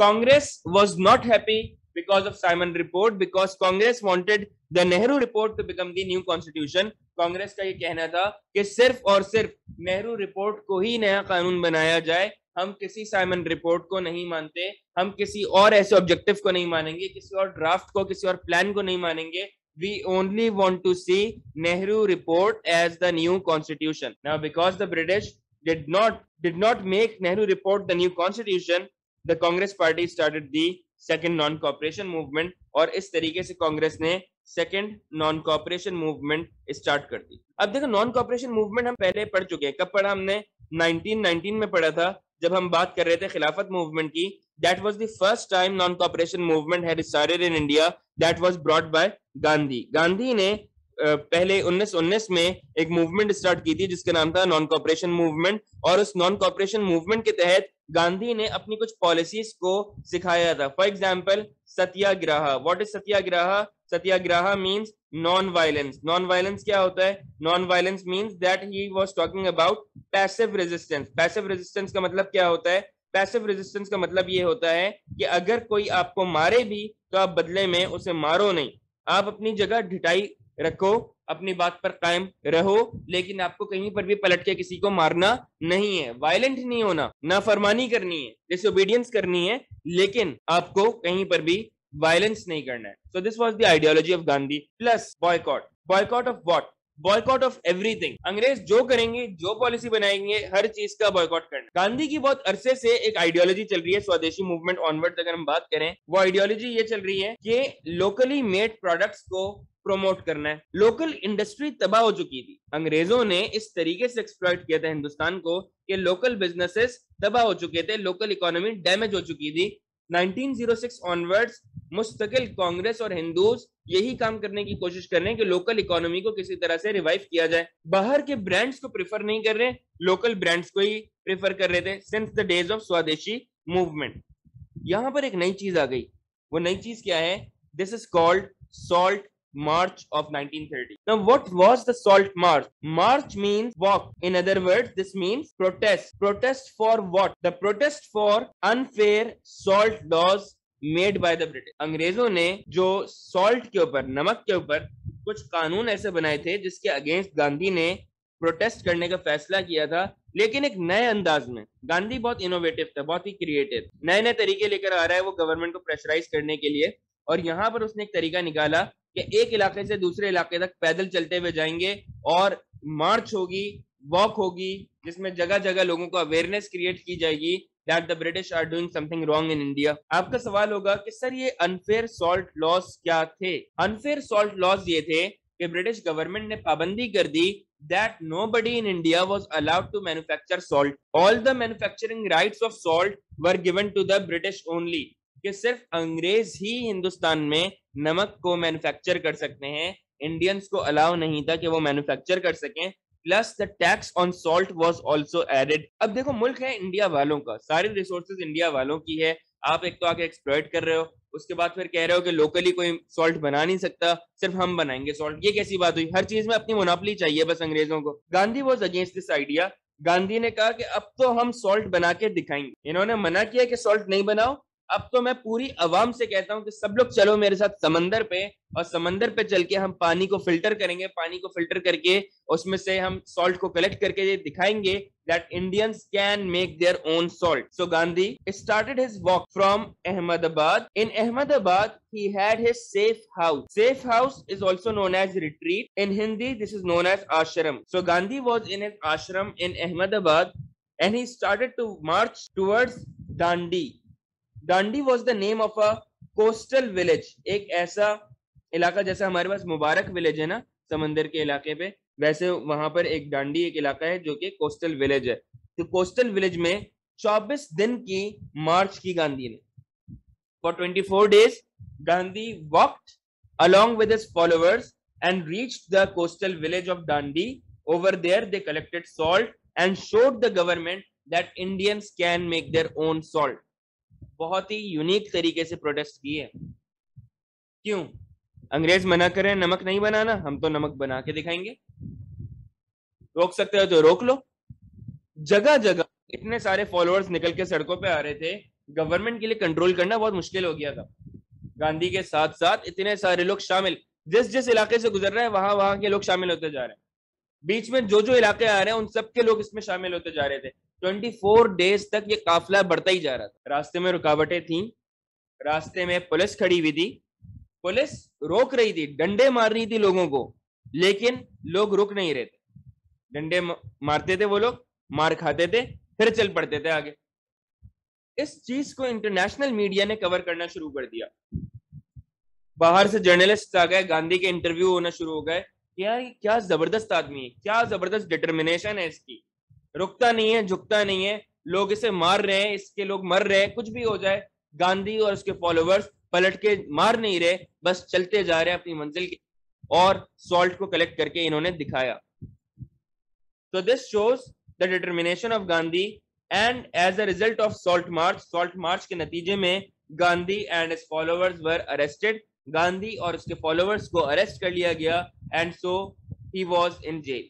Congress was not happy because of Simon report because Congress wanted the Nehru report to become the constitution Congress का यह कहना था कि सिर्फ़ और सिर्फ़ नेहरू रिपोर्ट को ही नया कानून बनाया जाए। हम किसी साइमन रिपोर्ट को नहीं मानते। हम किसी और ऐसे ऑब्जेक्टिव को नहीं मानेंगे। किसी और ड्राफ्ट को, किसी और प्लान को नहीं मानेंगे। We only want to see Nehru report as the new constitution because the British did not did not make Nehru report the new constitution the Congress party started the second non-cooperation movement और इस तरीके से कांग्रेस ने second non cooperation movement start कर दी। अब देखो non cooperation movement हम पहले पढ़ चुके हैं। कब पढ़ा हमने? 1919 में पढ़ा था, जब हम बात कर रहे थे खिलाफत मूवमेंट की। That was the first time non cooperation movement started in India that by Gandhi Gandhi ने पहले 1919 में एक मूवमेंट स्टार्ट की थी, जिसका नाम था नॉन कॉपरेशन मूवमेंट और उस नॉन कॉपरेशन मूवमेंट के तहत गांधी ने अपनी कुछ पॉलिसीज़ को सिखाया था। For example satyagraha. What is satyagraha? Satyagraha means non violence non violence क्या होता है? Non violence means that he was talking about passive resistance passive resistance का मतलब क्या होता है? पैसिव रेजिस्टेंस का मतलब ये होता है कि अगर कोई आपको मारे भी तो आप बदले में उसे मारो नहीं। आप अपनी जगह ढिटाई रखो अपनी बात पर कायम रहो, लेकिन आपको कहीं पर भी पलट के किसी को मारना नहीं है। वायलेंट नहीं होना ना फरमानी करनी है डिसोबीडियंस करनी है, लेकिन आपको कहीं पर भी वायलेंस नहीं करना है। So this was the ideology of Gandhi plus boycott boycott of what boycott of everything अंग्रेज़ जो करेंगे, जो पॉलिसी बनाएँगे, हर चीज़ का बॉयकॉट करना गांधी की बहुत अरसे से एक आइडियोलॉजी चल रही है, स्वदेशी मूवमेंट ऑनवर्ड अगर हम बात करें, वो आइडियोलॉजी ये चल रही है कि लोकली मेड प्रोडक्ट्स को प्रोमोट करना है। लोकल इंडस्ट्री तबाह हो चुकी थी। अंग्रेज़ों ने इस तरीके से एक्सप्लॉइट किया था हिंदुस्तान को कि लोकल बिजनेसेस तबाह हो चुके थे लोकल इकोनॉमी डैमेज हो चुकी थी। 1906 ऑनवर्ड्स मुस्तकिल कांग्रेस और हिंदूज यही काम करने की कोशिश कर रहे हैं कि लोकल इकोनॉमी को किसी तरह से रिवाइव किया जाए। बाहर के ब्रांड्स को प्रेफर नहीं कर रहे लोकल ब्रांड्स को ही प्रेफर कर रहे थे since the days of swadeshi movement यहाँ पर एक नई चीज़ आ गई। वो नई चीज़ क्या है? This is called salt March of 1930. Now, what was the Salt March? March means walk. In other words, this means protest. Protest for what? The protest for unfair salt laws made by the British अंग्रेज़ों ने जो salt के ऊपर नमक के ऊपर कुछ कानून ऐसे बनाए थे जिसके अगेंस्ट गांधी ने प्रोटेस्ट करने का फैसला किया था लेकिन एक नए अंदाज में गांधी बहुत इनोवेटिव था बहुत ही क्रिएटिव नए नए तरीके लेकर आ रहा है वो गवर्नमेंट को प्रेशराइज करने के लिए और यहाँ पर उसने एक तरीका निकाला कि एक इलाके से दूसरे इलाके तक पैदल चलते हुए जाएँगे और मार्च होगी, वॉक होगी, जिसमें जगह जगह लोगों को अवेयरनेस क्रिएट की जाएगी that the British are doing something wrong in India आपका सवाल होगा कि सर ये अनफेयर सॉल्ट लॉस क्या थे अनफेयर सॉल्ट लॉस ये थे कि ब्रिटिश गवर्नमेंट ने पाबंदी कर दी that nobody in India was allowed to manufacture salt. All the manufacturing rights of salt were given to the British only. कि सिर्फ़ अंग्रेज़ ही हिंदुस्तान में नमक को मैन्युफैक्चर कर सकते हैं इंडियंस को अलाउ नहीं था कि वो मैन्युफैक्चर कर सकें plus the tax on salt was also added अब देखो, मुल्क है इंडिया वालों का, सारी रिसोर्सेज इंडिया वालों की है, आप एक तो आगे एक्सप्लॉइट कर रहे हो, उसके बाद फिर कह रहे हो कि लोकली कोई सॉल्ट बना नहीं सकता, सिर्फ़ हम बनाएँगे सॉल्ट ये कैसी बात हुई? हर चीज़ में अपनी मुनाफली चाहिए बस अंग्रेज़ों को। Gandhi was against this idea Gandhi ने कहा कि अब तो हम सॉल्ट बना के दिखाएँगे। इन्होंने मना किया कि सॉल्ट नहीं बनाओ अब तो मैं पूरी आवाम से कहता हूँ कि सब लोग चलो मेरे साथ समंदर पे, और समंदर पे चल के हम पानी को फ़िल्टर करेंगे, पानी को फ़िल्टर करके उसमें से हम सॉल्ट को कलेक्ट करके ये दिखाएँगे that Indians can make their own salt so Gandhi started his walk from Ahmedabad in Ahmedabad he had his safe house safe house is also known as retreat in Hindi this is known as ashram so Gandhi was in ashram in Ahmedabad and he started to march towards Dandi Dandi was the name of a coastal village एक ऐसा इलाका जैसा हमारे पास मुबारक village है ना, समंदर के इलाके पे, वैसे वहाँ पर एक डांडी एक इलाका है जो कि कोस्टल विलेज है। तो कोस्टल विलेज में 24 दिन की मार्च की गांधी ने। For 24 four days Gandhi walked along with followers and reach the coastal village of Dandi over there they collected salt and showed the government that Indians can make their own salt बहुत ही unique तरीके से protest किए क्यों? अंग्रेज़ मना करें, नमक नहीं बनाना, हम तो नमक बना के दिखाएँगे। रोक सकते हो तो रोक लो। जगह जगह इतने सारे फॉलोअर्स निकल के सड़कों पे आ रहे थे गवर्नमेंट के लिए कंट्रोल करना बहुत मुश्किल हो गया था। गांधी के साथ साथ इतने सारे लोग शामिल, जिस जिस इलाके से गुजर रहे हैं, वहाँ वहाँ के लोग शामिल होते जा रहे हैं। बीच में जो जो इलाके आ रहे हैं, उन सबके लोग इसमें शामिल होते जा रहे थे। 24 डेज़ तक ये काफिला बढ़ता ही जा रहा था। रास्ते में रुकावटें थी, रास्ते में पुलिस खड़ी हुई थी। पुलिस रोक रही थी, डंडे मार रही थी लोगों को, लेकिन लोग रुक नहीं रहे थे। डंडे मारते थे वो लोग, मार खाते थे, फिर चल पड़ते थे आगे। इस चीज़ को इंटरनेशनल मीडिया ने कवर करना शुरू कर दिया। बाहर से जर्नलिस्ट आ गए, गांधी के इंटरव्यू होना शुरू हो गए। यार क्या ज़बरदस्त आदमी है, क्या ज़बरदस्त डिटर्मिनेशन है इसकी। रुकता नहीं है, झुकता नहीं है। लोग इसे मार रहे हैं, इसके लोग मर रहे हैं, कुछ भी हो जाए, गांधी और उसके फॉलोअर्स पलट के मार नहीं रहे, बस चलते जा रहे हैं अपनी मंजिल की और सॉल्ट को कलेक्ट करके इन्होंने दिखाया। तो this shows the determination of Gandhi and as a result of salt march salt march के नतीजे में Gandhi and his followers were arrested Gandhi और उसके फॉलोअर्स को अरेस्ट कर लिया गया and so he was in jail